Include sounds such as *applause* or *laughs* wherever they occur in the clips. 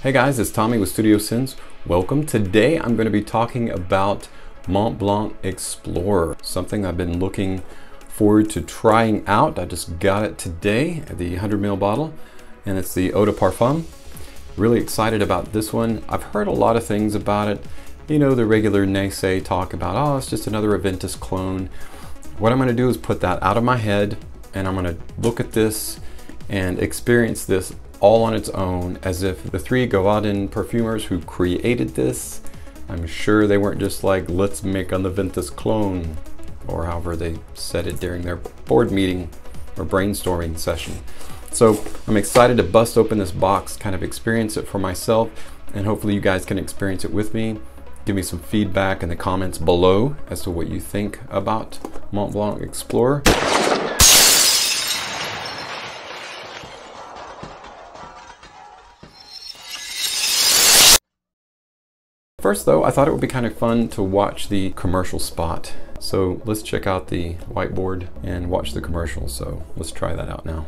Hey guys, it's Tommy with Studio Scents. Welcome. Today I'm going to be talking about Montblanc Explorer, something I've been looking forward to trying out. I just got it today, the 100 ml bottle, and it's the Eau de Parfum. Really excited about this one. I've heard a lot of things about it. You know, the regular naysay talk about, oh, it's just another Aventus clone. What I'm going to do is put that out of my head and I'm going to look at this and experience this all on its own as if the three Givaudan perfumers who created this, I'm sure they weren't just like, let's make an Aventus clone, or however they said it during their board meeting or brainstorming session. So I'm excited to bust open this box, kind of experience it for myself, and hopefully you guys can experience it with me. Give me some feedback in the comments below as to what you think about Montblanc Explorer. First though, I thought it would be kind of fun to watch the commercial spot. So let's check out the whiteboard and watch the commercial. So let's try that out now.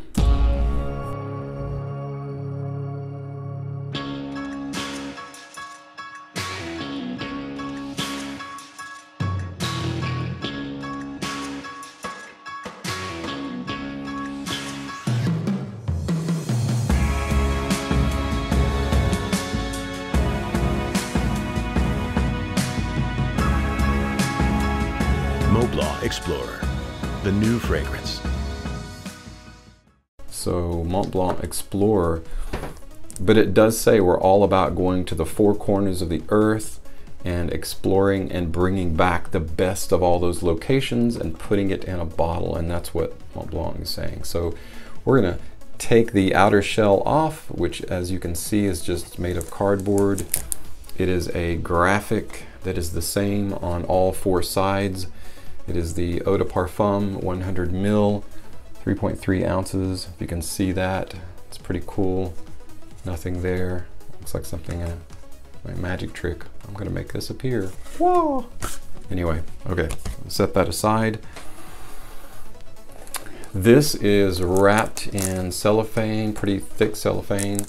Montblanc Explorer, the new fragrance. So Montblanc Explorer, but it does say we're all about going to the four corners of the earth and exploring and bringing back the best of all those locations and putting it in a bottle. And that's what Montblanc is saying. So we're gonna take the outer shell off, which as you can see is just made of cardboard. It is a graphic that is the same on all four sides. It is the Eau de Parfum 100 mil, 3.3 ounces. If you can see that, it's pretty cool. Nothing there. Looks like something, uh, my magic trick. I'm gonna make this appear. Whoa! Anyway, okay, set that aside. This is wrapped in cellophane, pretty thick cellophane.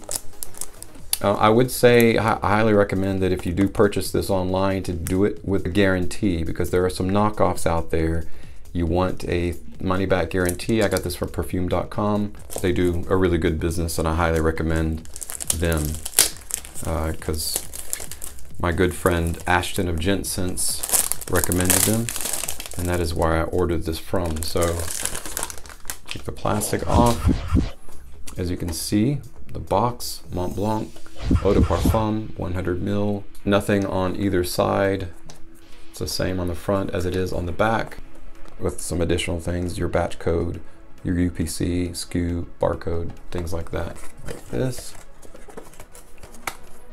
Uh, I would say I highly recommend that if you do purchase this online to do it with a guarantee because there are some knockoffs out there. You want a money back guarantee. I got this from perfume.com. They do a really good business and I highly recommend them because uh, my good friend Ashton of Gents Scents recommended them and that is where I ordered this from. So take the plastic off. As you can see, the box, Montblanc, Eau de Parfum, 100 mil. Nothing on either side. It's the same on the front as it is on the back with some additional things, your batch code, your UPC, SKU, barcode, things like that. Like this.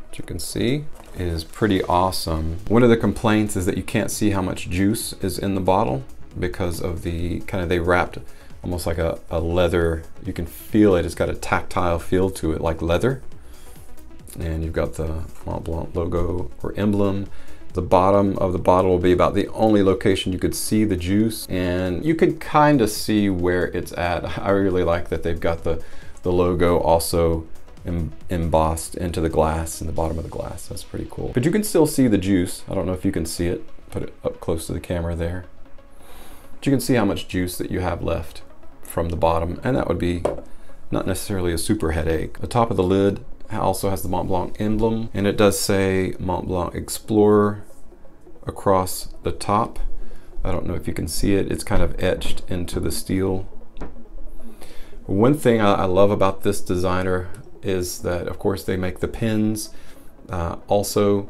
What you can see is pretty awesome. One of the complaints is that you can't see how much juice is in the bottle because of the kind of they wrapped almost like a, a leather. You can feel it. It's got a tactile feel to it, like leather. And you've got the Montblanc logo or emblem. The bottom of the bottle will be about the only location you could see the juice. And you can kind of see where it's at. *laughs* I really like that they've got the, the logo also embossed into the glass in the bottom of the glass. That's pretty cool. But you can still see the juice. I don't know if you can see it. Put it up close to the camera there. But you can see how much juice that you have left from the bottom, and that would be not necessarily a super headache. The top of the lid also has the Montblanc emblem, and it does say Montblanc Explorer across the top. I don't know if you can see it, it's kind of etched into the steel. One thing I, love about this designer is that, of course, they make the pins. Uh, also,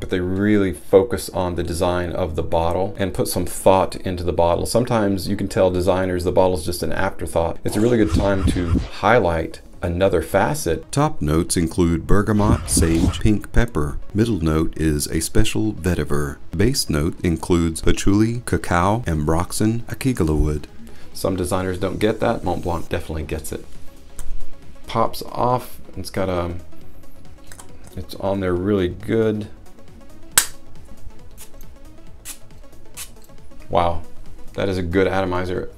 but they really focus on the design of the bottle and put some thought into the bottle. Sometimes you can tell designers the bottle's just an afterthought. It's a really good time to highlight another facet. Top notes include bergamot, sage, pink pepper. Middle note is a special vetiver. Base note includes patchouli, cacao, ambroxan, akigalawood. Some designers don't get that. Montblanc definitely gets it. Pops off. It's got a, it's on there really good. Wow, that is a good atomizer.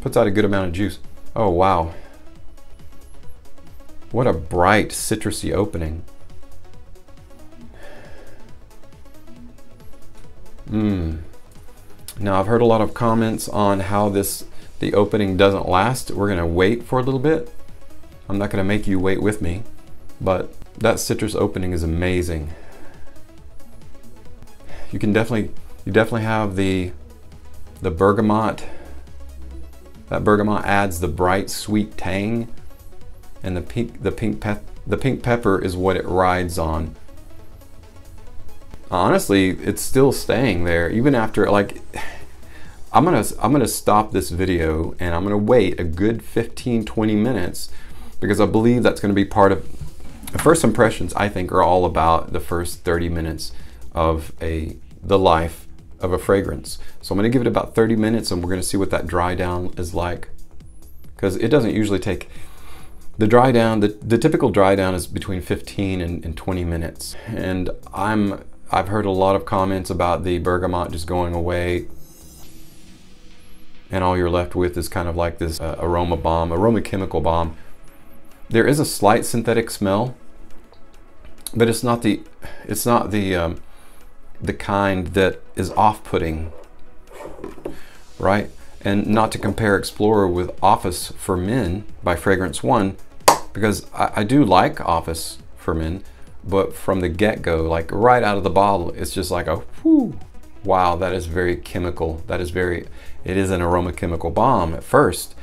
Puts out a good amount of juice. Oh, wow. What a bright citrusy opening. Mmm. Now I've heard a lot of comments on how this the opening doesn't last. We're gonna wait for a little bit. I'm not gonna make you wait with me, but that citrus opening is amazing. You can definitely you definitely have the the bergamot. That bergamot adds the bright sweet tang and the pink the pink pep the pink pepper is what it rides on honestly it's still staying there even after like I'm gonna I'm gonna stop this video and I'm gonna wait a good 15 20 minutes because I believe that's gonna be part of the first impressions I think are all about the first 30 minutes of a the life of a fragrance so I'm gonna give it about 30 minutes and we're gonna see what that dry down is like because it doesn't usually take the dry down, the, the typical dry down is between 15 and, and 20 minutes. And I'm, I've heard a lot of comments about the bergamot just going away and all you're left with is kind of like this uh, aroma bomb, aroma chemical bomb. There is a slight synthetic smell, but it's not the, it's not the, um, the kind that is off-putting, right? And not to compare Explorer with Office for Men by Fragrance One, because I, I do like Office for Men, but from the get-go, like right out of the bottle, it's just like a whoo, wow, that is very chemical. That is very, it is an aroma chemical bomb at first.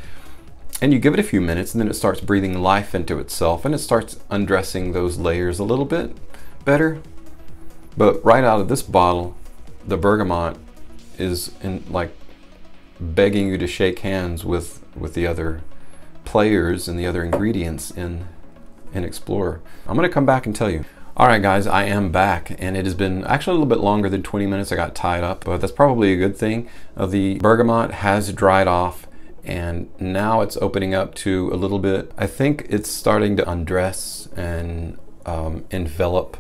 And you give it a few minutes and then it starts breathing life into itself and it starts undressing those layers a little bit better. But right out of this bottle, the bergamot is in like begging you to shake hands with, with the other players and the other ingredients in, in Explorer. I'm gonna come back and tell you. All right, guys, I am back, and it has been actually a little bit longer than 20 minutes. I got tied up, but that's probably a good thing. Uh, the bergamot has dried off, and now it's opening up to a little bit. I think it's starting to undress and um, envelop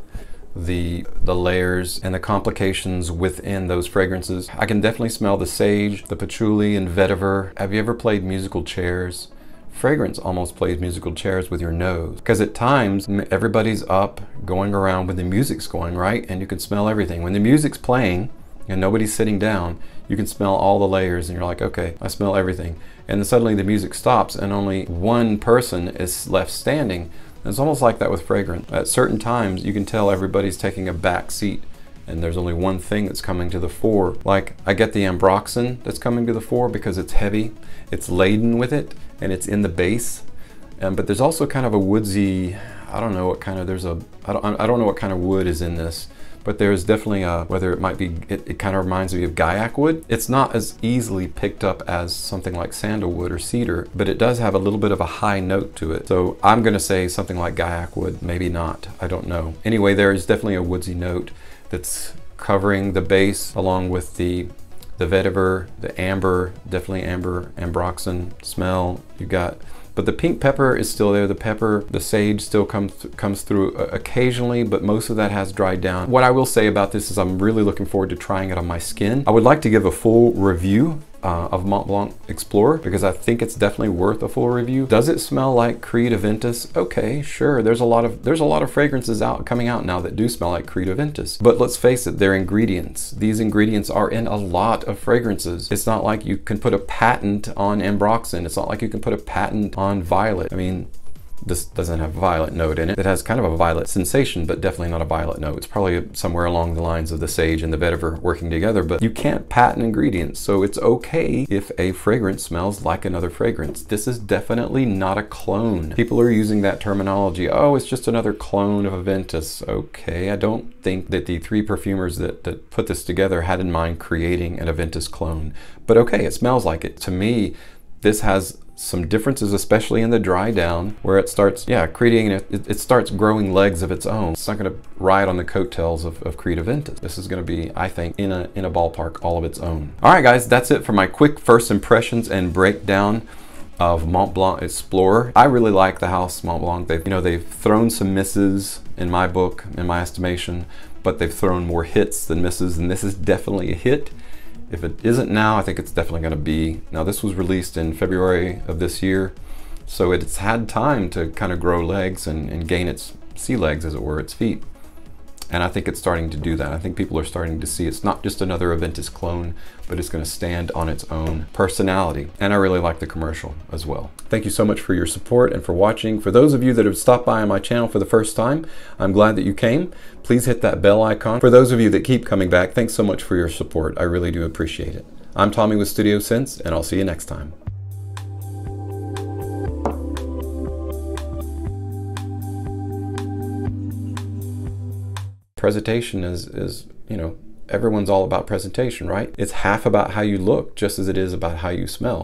the the layers and the complications within those fragrances. I can definitely smell the sage, the patchouli, and vetiver. Have you ever played musical chairs? fragrance almost plays musical chairs with your nose. Because at times, everybody's up, going around when the music's going, right? And you can smell everything. When the music's playing and nobody's sitting down, you can smell all the layers and you're like, okay, I smell everything. And then suddenly the music stops and only one person is left standing. It's almost like that with fragrance. At certain times, you can tell everybody's taking a back seat and there's only one thing that's coming to the fore. Like I get the ambroxan that's coming to the fore because it's heavy, it's laden with it, and it's in the base. Um, but there's also kind of a woodsy, I don't know what kind of, there's a, I don't, I don't know what kind of wood is in this, but there's definitely a, whether it might be, it, it kind of reminds me of guaiac wood. It's not as easily picked up as something like sandalwood or cedar, but it does have a little bit of a high note to it. So I'm gonna say something like guaiac wood, maybe not, I don't know. Anyway, there is definitely a woodsy note that's covering the base along with the the vetiver, the amber, definitely amber, ambroxan smell. You got, but the pink pepper is still there. The pepper, the sage still comes th comes through uh, occasionally, but most of that has dried down. What I will say about this is I'm really looking forward to trying it on my skin. I would like to give a full review uh, of Montblanc Explorer because I think it's definitely worth a full review. Does it smell like Creed Aventus? Okay, sure. There's a lot of there's a lot of fragrances out coming out now that do smell like Creed Aventus. But let's face it, they're ingredients. These ingredients are in a lot of fragrances. It's not like you can put a patent on ambroxan. It's not like you can put a patent on violet. I mean, this doesn't have a violet note in it. It has kind of a violet sensation, but definitely not a violet note. It's probably somewhere along the lines of the sage and the vetiver working together, but you can't patent ingredients, so it's okay if a fragrance smells like another fragrance. This is definitely not a clone. People are using that terminology. Oh, it's just another clone of Aventus. Okay, I don't think that the three perfumers that, that put this together had in mind creating an Aventus clone. But okay, it smells like it. To me, this has some differences, especially in the dry down, where it starts, yeah, creating, it, it starts growing legs of its own. It's not going to ride on the coattails of, of Creed Aventus. This is going to be, I think, in a, in a ballpark all of its own. All right, guys, that's it for my quick first impressions and breakdown of Montblanc Explorer. I really like the house Montblanc. They've, you know, they've thrown some misses in my book, in my estimation, but they've thrown more hits than misses, and this is definitely a hit. If it isn't now, I think it's definitely going to be. Now, this was released in February of this year. So it's had time to kind of grow legs and, and gain its sea legs, as it were, its feet. And I think it's starting to do that. I think people are starting to see it's not just another Aventus clone, but it's going to stand on its own personality. And I really like the commercial as well. Thank you so much for your support and for watching. For those of you that have stopped by on my channel for the first time, I'm glad that you came. Please hit that bell icon. For those of you that keep coming back, thanks so much for your support. I really do appreciate it. I'm Tommy with Studio Scents, and I'll see you next time. Presentation is is you know everyone's all about presentation right? It's half about how you look just as it is about how you smell